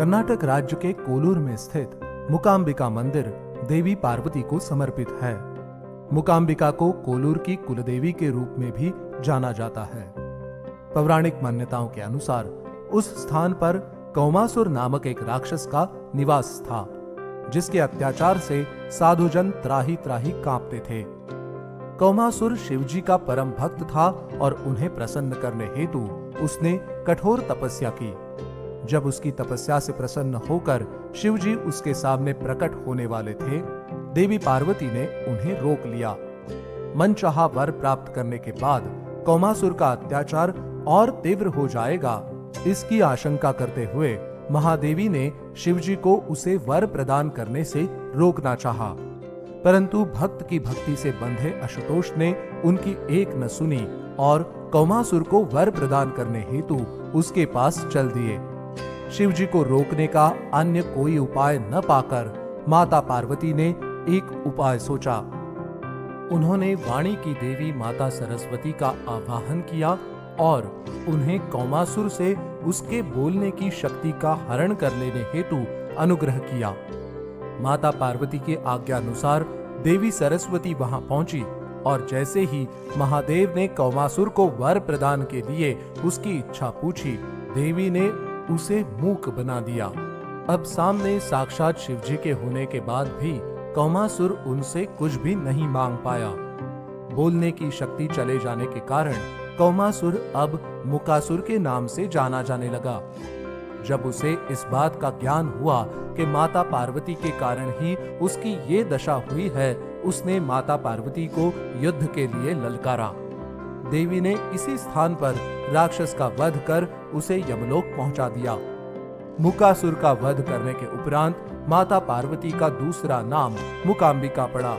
कर्नाटक राज्य के कोलूर में स्थित मुकाम्बिका मंदिर देवी पार्वती को समर्पित है। मुकाम्बिका को कोलूर की कुलदेवी के रूप में भी जाना जाता है। पौराणिक मान्यताओं के अनुसार उस स्थान पर कौमासुर नामक एक राक्षस का निवास था, जिसके अत्याचार से साधुजन त्राही त्राही कांपते थे। कौमासुर शिवजी का परम भक्त था और उन्हें प्रसन्न करने हेतु उसने कठोर तपस्या की। जब उसकी तपस्या से प्रसन्न होकर शिवजी उसके सामने प्रकट होने वाले थे, देवी पार्वती ने उन्हें रोक लिया मनचाहा वर प्राप्त करने के बाद कौमासुर का अत्याचार और तीव्र हो जाएगा, इसकी आशंका करते हुए महादेवी ने शिवजी को उसे वर प्रदान करने से रोकना चाहा। परंतु भक्त की भक्ति से बंधे आशुतोष ने उनकी एक न सुनी और कौमासुर को वर प्रदान करने हेतु उसके पास चल दिए शिवजी को रोकने का अन्य कोई उपाय न पाकर माता पार्वती ने एक उपाय सोचा। उन्होंने वाणी की देवी माता सरस्वती का आवाहन किया और उन्हें कौमासुर से उसके बोलने की शक्ति का हरण कर लेने हेतु अनुग्रह किया। माता पार्वती के आज्ञानुसार देवी सरस्वती वहाँ पहुँची और जैसे ही महादेव ने कौमासुर को वर प्रदान के लिए उसकी इच्छा पूछी, देवी ने उसे मूक बना दिया। अब सामने साक्षात शिवजी के होने के बाद भी कौमासुर उनसे कुछ भी नहीं मांग पाया। बोलने की शक्ति चले जाने के कारण कौमासुर अब मुकासुर के नाम से जाना जाने लगा। जब उसे इस बात का ज्ञान हुआ कि माता पार्वती के कारण ही उसकी ये दशा हुई है, उसने माता पार्वती को युद्ध के लिए ललकारा। देवी ने इसी स्थान पर राक्षस का वध कर उसे यमलोक पहुँचा दिया। मुकासुर का वध करने के उपरांत माता पार्वती का दूसरा नाम मुकाम्बिका पड़ा।